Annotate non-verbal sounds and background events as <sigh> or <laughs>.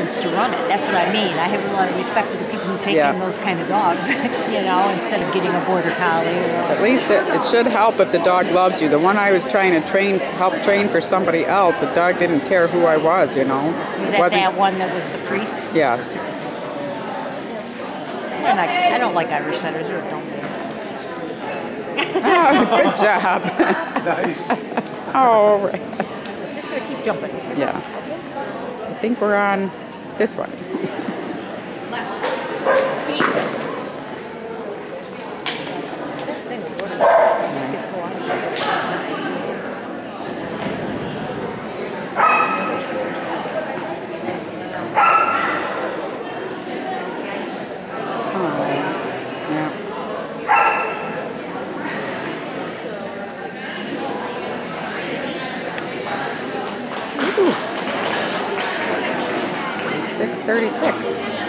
patience to run it. That's what I mean. I have a lot of respect for the people who take Yeah. in those kind of dogs, <laughs> you know, instead of getting a border collie. Or, At least it, it should help if the dog loves you. The one I was trying to train, help train for somebody else, the dog didn't care who I was, you know. was that that one that was the priest? Yes. And I, I don't like Irish setters. They're a dumb thing. Oh, good <laughs> job. Nice. <laughs> oh, right. Just gonna keep jumping. Yeah. I think we're on this one. 636.